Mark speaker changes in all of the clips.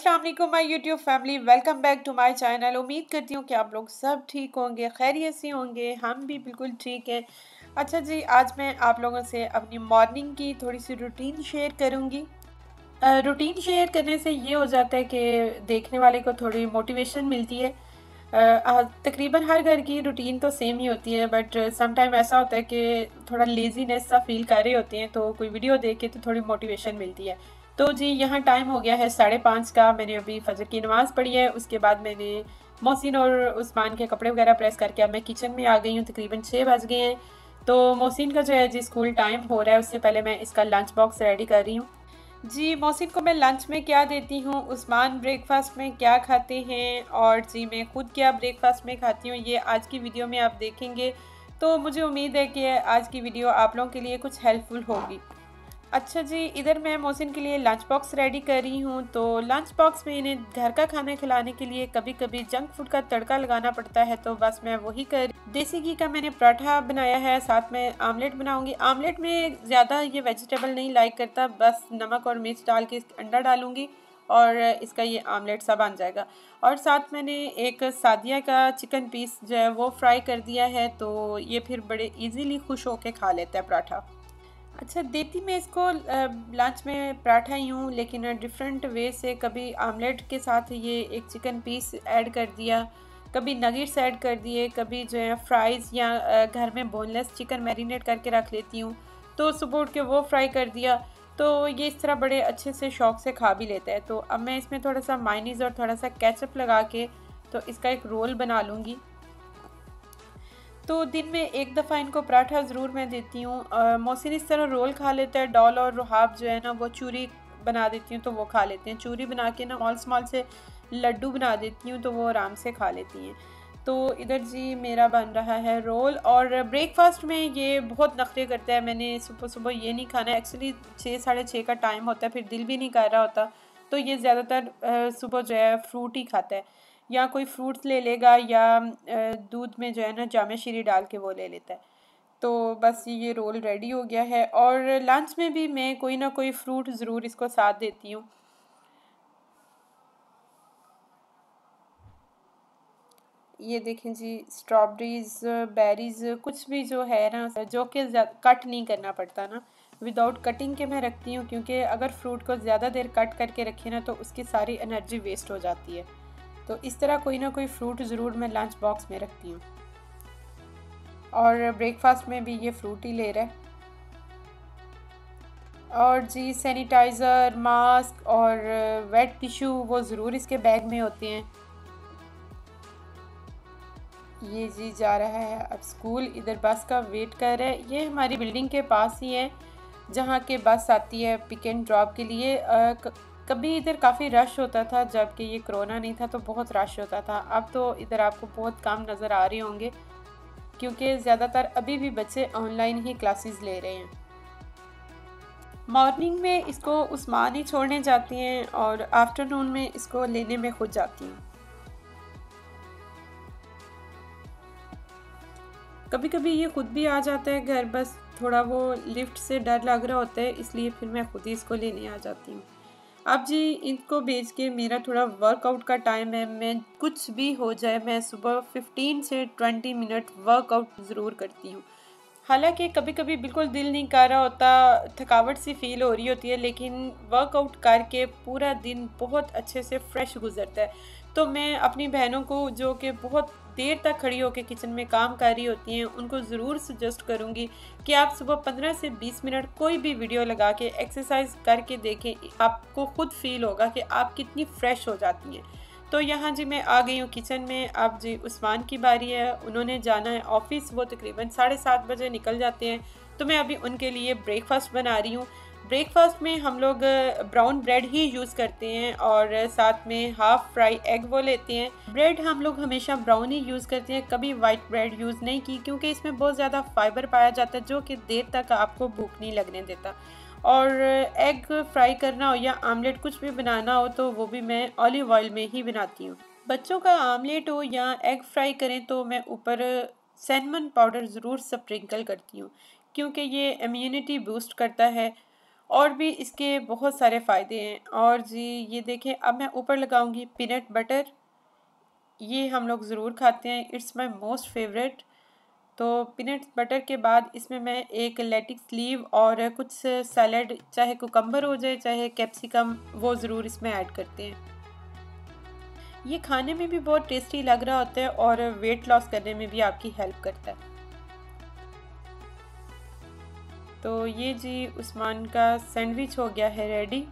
Speaker 1: Aslam my YouTube family welcome back to my channel उम्मीद करती हूँ कि आप लोग सब ठीक होंगे, खैरियत से होंगे, हम भी बिल्कुल ठीक हैं। अच्छा जी, आज मैं आप लोगों से अपनी मॉर्निंग की थोड़ी सी रूटीन शेयर करूँगी रूटीन शेयर करने से ये हो जाता है कि देखने वाले को थोड़ी मोटिवेशन मिलती है। तकरीबन हर घर की रूटीन तो सेम ही होती है बट समटाइम ऐसा होता है कि थोड़ा लेजीनेस सा फील कर रहे होते हैं तो कोई वीडियो देख के तो थोड़ी मोटिवेशन मिलती है। तो जी, यहाँ टाइम हो गया है साढ़े पाँच का। मैंने अभी फजर की नमाज़ पढ़ी है। उसके बाद मैंने मोहसिन और उस्मान के कपड़े वगैरह प्रेस करके अब मैं किचन में आ गई हूँ। तकरीबन छः बज गए हैं। तो मोहसिन का जो है जी स्कूल टाइम हो रहा है। उससे पहले मैं इसका लंच बॉक्स रेडी कर रही हूँ। जी, मोहसिन को मैं लंच में क्या देती हूँ? उस्मान ब्रेकफास्ट में क्या खाते हैं? और जी, मैं खुद क्या ब्रेकफास्ट में खाती हूँ? ये आज की वीडियो में आप देखेंगे। तो मुझे उम्मीद है कि आज की वीडियो आप लोगों के लिए कुछ हेल्पफुल होगी। अच्छा जी, इधर मैं मोहसिन के लिए लंच बॉक्स रेडी कर रही हूँ तो लंच बॉक्स में इन्हें घर का खाना खिलाने के लिए कभी कभी जंक फ़ूड का तड़का लगाना पड़ता है तो बस मैं वही कर, देसी घी का मैंने पराठा बनाया है, साथ में आमलेट बनाऊँगी। आमलेट में ज़्यादा ये वेजिटेबल नहीं लाइक करता, बस नमक और मिर्च डाल के अंडा डालूँगी और इसका ये आमलेट सा बन जाएगा। और साथ मैंने एक सादिया का चिकन पीस जो है वो फ्राई कर दिया है तो ये फिर बड़े इजीली खुश होके खा लेता है पराठा। अच्छा देती मैं इसको लंच में पराठा ही हूँ लेकिन डिफरेंट वे से कभी आमलेट के साथ ये एक चिकन पीस ऐड कर दिया, कभी नगेट्स ऐड कर दिए, कभी जो है फ्राइज़ या घर में बोनलेस चिकन मैरिनेट करके रख लेती हूँ तो सुबह उठ के वो फ्राई कर दिया तो ये इस तरह बड़े अच्छे से शौक से खा भी लेता है। तो अब मैं इसमें थोड़ा सा माइनीज़ और थोड़ा सा कैचअप लगा के तो इसका एक रोल बना लूँगी। तो दिन में एक दफ़ा इनको पराठा ज़रूर मैं देती हूँ। मौसिन इस तरह रोल खा लेता है, डॉल और रुहाब जो है ना, वो चूरी बना देती हूँ तो वो खा लेते हैं। चूरी बना के ना मॉल स्मॉल से लड्डू बना देती हूँ तो वो आराम से खा लेती हैं। तो इधर जी मेरा बन रहा है रोल और ब्रेकफास्ट में ये बहुत नखरे करता है। मैंने सुबह सुबह ये नहीं खाना एक्चुअली छः, साढ़े छः का टाइम होता है, फिर दिल भी नहीं कर रहा होता। तो ये ज़्यादातर सुबह जो है फ्रूट ही खाता है। या कोई फ्रूट्स ले लेगा या दूध में जो है ना जाम शीरी डाल के वो ले लेता है। तो बस ये रोल रेडी हो गया है और लंच में भी मैं कोई ना कोई फ्रूट ज़रूर इसको साथ देती हूँ। ये देखें जी स्ट्रॉबेरीज बेरीज कुछ भी जो है ना, जो कि कट नहीं करना पड़ता ना। विदाउट कटिंग के मैं रखती हूँ क्योंकि अगर फ्रूट को ज़्यादा देर कट करके रखें ना तो उसकी सारी एनर्जी वेस्ट हो जाती है। तो इस तरह कोई ना कोई फ्रूट ज़रूर मैं लंच बॉक्स में रखती हूँ। और ब्रेकफास्ट में भी ये फ्रूट ही ले रहा है। और जी सैनिटाइज़र मास्क और वेट टिश्यू वो ज़रूर इसके बैग में होते हैं। ये जी जा रहा है, अब स्कूल इधर बस का वेट कर रहा है। ये हमारी बिल्डिंग के पास ही है, जहाँ के बस आती है पिक एंड ड्रॉप के लिए कभी इधर काफ़ी रश होता था, जबकि ये कोरोना नहीं था तो बहुत रश होता था। अब तो इधर आपको बहुत कम नज़र आ रहे होंगे, क्योंकि ज़्यादातर अभी भी बच्चे ऑनलाइन ही क्लासेस ले रहे हैं। मॉर्निंग में इसको उस्मान छोड़ने जाती हैं और आफ्टरनून में इसको लेने में खुद जाती हूँ। कभी कभी ये खुद भी आ जाता है घर, बस थोड़ा वो लिफ्ट से डर लग रहा होता है, इसलिए फिर मैं खुद ही इसको लेने आ जाती हूँ। अब जी, इनको बेच के मेरा थोड़ा वर्कआउट का टाइम है। मैं कुछ भी हो जाए, मैं सुबह 15 से 20 मिनट वर्कआउट ज़रूर करती हूँ। हालाँकि कभी कभी बिल्कुल दिल नहीं कर रहा होता, थकावट सी फील हो रही होती है, लेकिन वर्कआउट करके पूरा दिन बहुत अच्छे से फ्रेश गुजरता है। तो मैं अपनी बहनों को, जो कि बहुत देर तक खड़ी होकर किचन में काम कर रही होती हैं, उनको ज़रूर सजेस्ट करूँगी कि आप सुबह 15 से 20 मिनट कोई भी वीडियो लगा के एक्सरसाइज करके देखें, आपको खुद फील होगा कि आप कितनी फ्रेश हो जाती हैं। तो यहाँ जी मैं आ गई हूँ किचन में। अब जी उस्मान की बारी है। उन्होंने जाना है ऑफ़िस वो तकरीबन साढ़े सात बजे निकल जाते हैं। तो मैं अभी उनके लिए ब्रेकफास्ट बना रही हूँ। ब्रेकफास्ट में हम लोग ब्राउन ब्रेड ही यूज़ करते हैं और साथ में हाफ़ फ्राई एग वो लेते हैं। ब्रेड हम लोग हमेशा ब्राउन ही यूज़ करते हैं। कभी वाइट ब्रेड यूज़ नहीं की क्योंकि इसमें बहुत ज़्यादा फाइबर पाया जाता है जो कि देर तक आपको भूख नहीं लगने देता। और एग फ्राई करना हो या आमलेट कुछ भी बनाना हो तो वो भी मैं ऑलिव ऑयल में ही बनाती हूँ। बच्चों का आमलेट हो या एग फ्राई करें तो मैं ऊपर सैनमन पाउडर ज़रूर स्प्रिंकल करती हूँ, क्योंकि ये इम्यूनिटी बूस्ट करता है और भी इसके बहुत सारे फ़ायदे हैं। और जी, ये देखें, अब मैं ऊपर लगाऊँगी पीनट बटर ये हम लोग ज़रूर खाते हैं। इट्स माई मोस्ट फेवरेट तो पीनट बटर के बाद इसमें मैं एक लेटिक्स लीव और कुछ सैलड, चाहे कुकम्बर हो जाए, चाहे कैप्सिकम, वो ज़रूर इसमें ऐड करते हैं। ये खाने में भी बहुत टेस्टी लग रहा होता है और वेट लॉस करने में भी आपकी हेल्प करता है। तो ये जी उस्मान का सैंडविच हो गया है रेडी।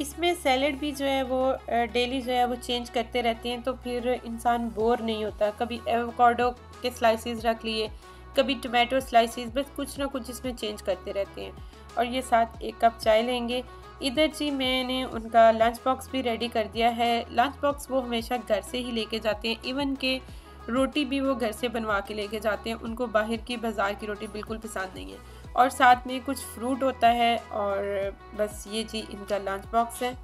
Speaker 1: इसमें सैलड भी जो है वो डेली जो है वो चेंज करते रहते हैं तो फिर इंसान बोर नहीं होता। कभी एवोकाडो के स्लाइसिस रख लिए, कभी टमाटो स्लाइसिस, बस कुछ ना कुछ इसमें चेंज करते रहते हैं। और ये साथ एक कप चाय लेंगे। इधर जी मैंने उनका लंच बॉक्स भी रेडी कर दिया है। लंच बॉक्स वो हमेशा घर से ही लेके जाते हैं। इवन के रोटी भी वो घर से बनवा के लेके जाते हैं। उनको बाहर की बाज़ार की रोटी बिल्कुल पसंद नहीं है। और साथ में कुछ फ्रूट होता है और बस ये जी इनका लंच बॉक्स है।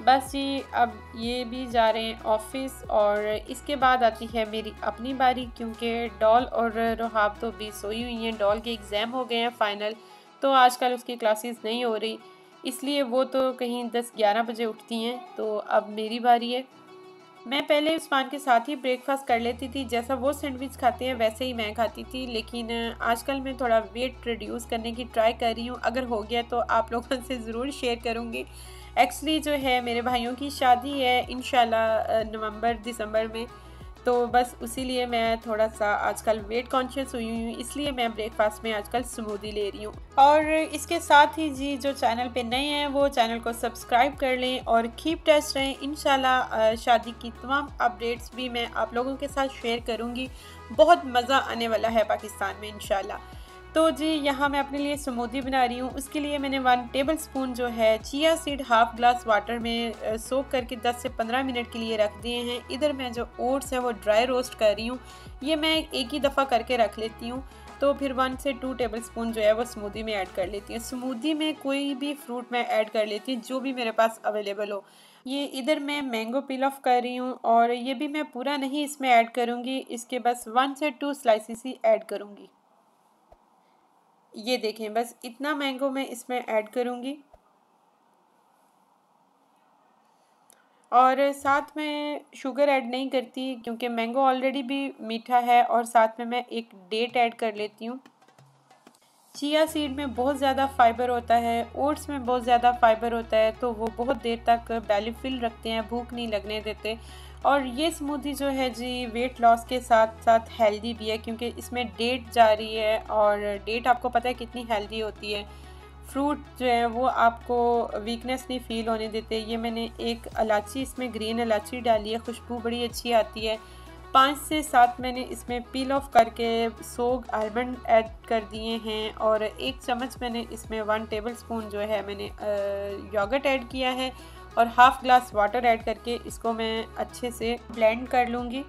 Speaker 1: बस जी, अब ये भी जा रहे हैं ऑफ़िस और इसके बाद आती है मेरी अपनी बारी क्योंकि डॉल और रोहाब तो भी सोई हुई हैं, डॉल के एग्ज़ाम हो गए हैं फ़ाइनल तो आजकल उसकी क्लासेस नहीं हो रही। इसलिए वो तो कहीं दस ग्यारह बजे उठती हैं तो अब मेरी बारी है। मैं पहले उस्मान के साथ ही ब्रेकफास्ट कर लेती थी। जैसा वो सैंडविच खाते हैं, वैसे ही मैं खाती थी। लेकिन आजकल मैं थोड़ा वेट रिड्यूस करने की ट्राई कर रही हूँ। अगर हो गया तो आप लोगों से ज़रूर शेयर करूँगी। एक्चुअली जो है, मेरे भाइयों की शादी है इन नवंबर, दिसंबर में। तो बस उसी लिए मैं थोड़ा सा आजकल वेट कॉन्शियस हुई हूँ, इसलिए मैं ब्रेकफास्ट में आजकल स्मूदी ले रही हूँ। और इसके साथ ही जी, जो चैनल पे नए हैं, वो चैनल को सब्सक्राइब कर लें और कीप टेस्ट रहें। इन शादी की तमाम अपडेट्स भी मैं आप लोगों के साथ शेयर करूँगी। बहुत मज़ा आने वाला है पाकिस्तान में इन तो जी, यहाँ मैं अपने लिए समूदी बना रही हूँ। उसके लिए मैंने वन टेबल स्पून जो है chia seed half glass water में सोख करके 10 से 15 मिनट के लिए रख दिए हैं। इधर मैं जो ओट्स है वो ड्राई रोस्ट कर रही हूँ। ये मैं एक ही दफ़ा करके रख लेती हूँ। तो फिर वन से टू टेबल स्पून जो है वो स्मूदी में ऐड कर लेती हूँ। स्मूदी में कोई भी फ्रूट मैं ऐड कर लेती हूँ, जो भी मेरे पास अवेलेबल हो। ये इधर मैं मैंगो पिल ऑफ़ कर रही हूँ और ये भी मैं पूरा नहीं इसमें ऐड करूँगी। इसके बस वन से टू स्लाइसिस ही ऐड करूँगी। ये देखें, बस इतना मैंगो मैं इसमें ऐड करूँगी। और साथ में शुगर ऐड नहीं करती, क्योंकि मैंगो ऑलरेडी भी मीठा है और साथ में मैं एक डेट ऐड कर लेती हूँ। चिया सीड में बहुत ज़्यादा फाइबर होता है ओट्स में बहुत ज़्यादा फाइबर होता है तो वो बहुत देर तक बेली फिल रखते हैं, भूख नहीं लगने देते। और ये स्मूदी जो है जी वेट लॉस के साथ साथ हेल्दी भी है क्योंकि इसमें डेट जा रही है और डेट आपको पता है कितनी हेल्दी होती है। फ्रूट जो है वो आपको वीकनेस नहीं फील होने देते। ये मैंने एक इलायची, इसमें ग्रीन इलायची डाली है, खुशबू बड़ी अच्छी आती है। पाँच से सात मैंने इसमें पील ऑफ़ करके सोग आलमंड ऐड कर दिए हैं और एक चम्मच मैंने इसमें वन टेबल स्पून जो है मैंने योगर्ट ऐड किया है। और हाफ़ ग्लास वाटर ऐड करके इसको मैं अच्छे से ब्लेंड कर लूँगी।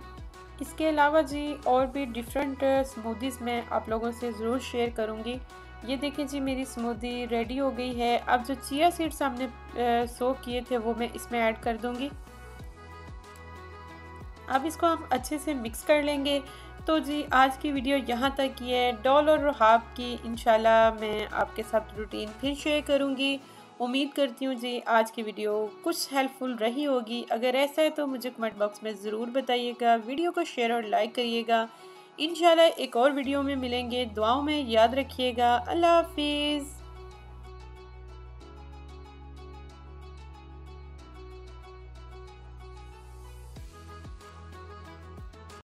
Speaker 1: इसके अलावा जी और भी डिफरेंट स्मूदीज़ मैं आप लोगों से ज़रूर शेयर करूँगी। ये देखिए जी मेरी स्मूदी रेडी हो गई है। अब जो चिया सीड्स हमने सो किए थे वो मैं इसमें ऐड कर दूँगी। अब इसको हम अच्छे से मिक्स कर लेंगे। तो जी आज की वीडियो यहाँ तक ही है। डॉल और रुहाब की, इंशाल्लाह मैं आपके साथ रूटीन फिर शेयर करूँगी। उम्मीद करती हूँ जी आज की वीडियो कुछ हेल्पफुल रही होगी। अगर ऐसा है तो मुझे कमेंट बॉक्स में ज़रूर बताइएगा। वीडियो को शेयर और लाइक करिएगा। इन एक और वीडियो में मिलेंगे। दुआओं में याद रखिएगा। अल्लाह हाफिज़।